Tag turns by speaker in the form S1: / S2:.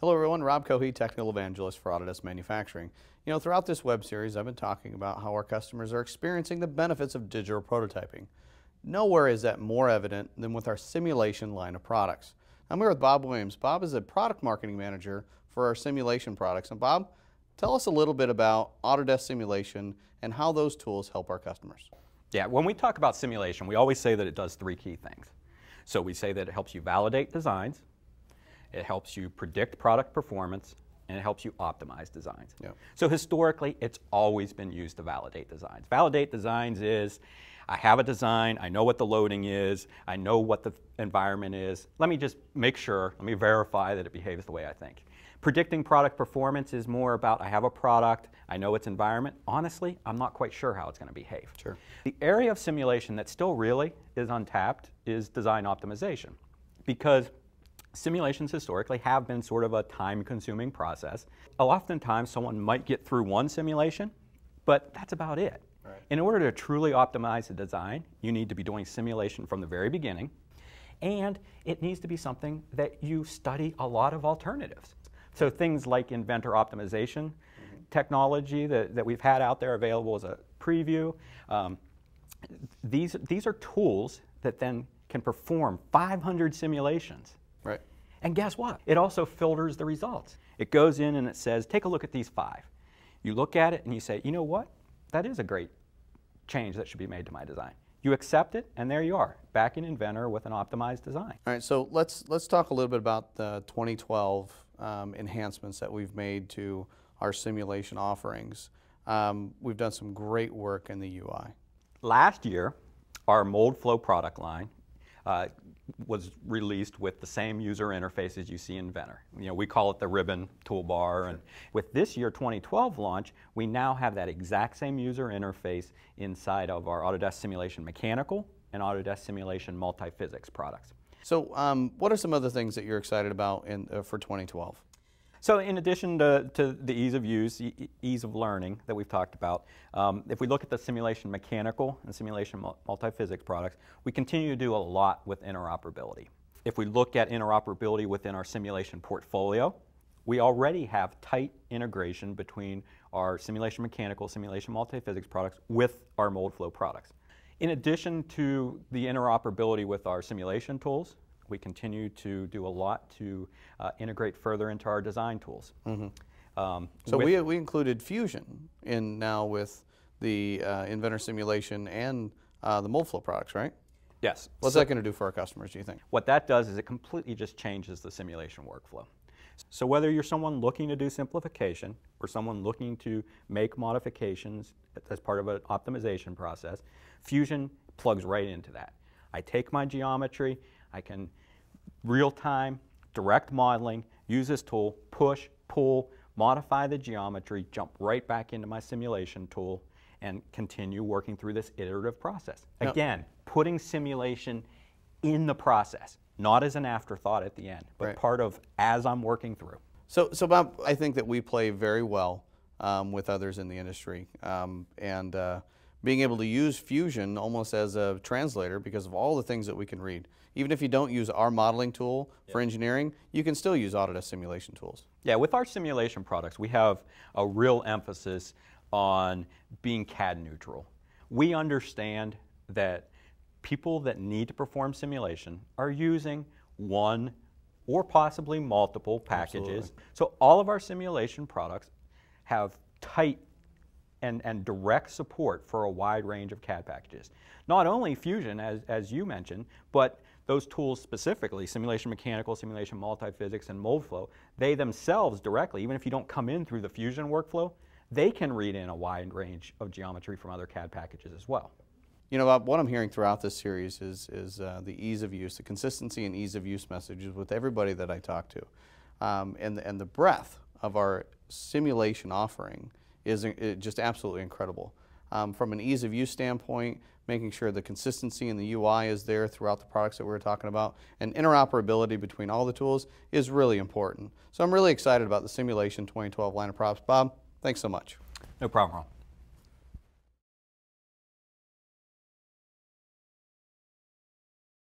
S1: Hello everyone, Rob Cohee, Technical Evangelist for Autodesk Manufacturing. You know, throughout this web series, I've been talking about how our customers are experiencing the benefits of digital prototyping. Nowhere is that more evident than with our simulation line of products. I'm here with Bob Williams. Bob is a product marketing manager for our simulation products. And Bob, tell us a little bit about Autodesk Simulation and how those tools help our customers.
S2: Yeah, when we talk about simulation, we always say that it does three key things. So we say that it helps you validate designs, it helps you predict product performance, and it helps you optimize designs. Yep. So historically, it's always been used to validate designs. Validate designs is, I have a design, I know what the loading is, I know what the environment is. Let me just make sure, let me verify that it behaves the way I think. Predicting product performance is more about I have a product, I know its environment. Honestly, I'm not quite sure how it's going to behave.
S1: Sure.
S2: The area of simulation that still really is untapped is design optimization. Because Simulations historically have been sort of a time-consuming process. Oftentimes, someone might get through one simulation, but that's about it. Right. In order to truly optimize a design, you need to be doing simulation from the very beginning, and it needs to be something that you study a lot of alternatives. So things like inventor optimization mm -hmm. technology that, that we've had out there available as a preview, um, these, these are tools that then can perform 500 simulations
S1: Right.
S2: And guess what? It also filters the results. It goes in and it says, take a look at these five. You look at it and you say, you know what? That is a great change that should be made to my design. You accept it, and there you are, back in Inventor with an optimized design.
S1: All right, so let's let's talk a little bit about the 2012 um, enhancements that we've made to our simulation offerings. Um, we've done some great work in the UI.
S2: Last year, our Moldflow product line uh, was released with the same user interface as you see in Inventor. You know, we call it the ribbon toolbar. Sure. And with this year 2012 launch, we now have that exact same user interface inside of our Autodesk Simulation Mechanical and Autodesk Simulation Multiphysics products.
S1: So um, what are some other things that you're excited about in, uh, for 2012?
S2: So in addition to, to the ease of use, e ease of learning that we've talked about, um, if we look at the simulation mechanical and simulation multiphysics products, we continue to do a lot with interoperability. If we look at interoperability within our simulation portfolio, we already have tight integration between our simulation mechanical, simulation multiphysics products with our Moldflow products. In addition to the interoperability with our simulation tools, we continue to do a lot to uh, integrate further into our design tools. Mm -hmm.
S1: um, so we, we included Fusion in now with the uh, Inventor simulation and uh, the Moldflow products, right?
S2: Yes.
S1: What's so that going to do for our customers, do you think?
S2: What that does is it completely just changes the simulation workflow. So whether you're someone looking to do simplification or someone looking to make modifications as part of an optimization process, Fusion plugs right into that. I take my geometry, I can real-time, direct modeling, use this tool, push, pull, modify the geometry, jump right back into my simulation tool, and continue working through this iterative process. Yep. Again, putting simulation in the process, not as an afterthought at the end, but right. part of as I'm working through.
S1: So, so Bob, I think that we play very well um, with others in the industry, um, and uh, being able to use Fusion almost as a translator because of all the things that we can read. Even if you don't use our modeling tool yeah. for engineering, you can still use Autodesk simulation tools.
S2: Yeah, with our simulation products, we have a real emphasis on being CAD neutral. We understand that people that need to perform simulation are using one or possibly multiple packages. Absolutely. So all of our simulation products have tight and, and direct support for a wide range of CAD packages. Not only Fusion, as, as you mentioned, but those tools specifically, simulation mechanical, simulation multiphysics, and Moldflow, they themselves directly, even if you don't come in through the Fusion workflow, they can read in a wide range of geometry from other CAD packages as well.
S1: You know, Bob, what I'm hearing throughout this series is, is uh, the ease of use, the consistency and ease of use messages with everybody that I talk to. Um, and, and the breadth of our simulation offering is just absolutely incredible. Um, from an ease of use standpoint, making sure the consistency in the UI is there throughout the products that we were talking about, and interoperability between all the tools is really important. So I'm really excited about the Simulation 2012 line of props. Bob, thanks so much.
S2: No problem, Ron.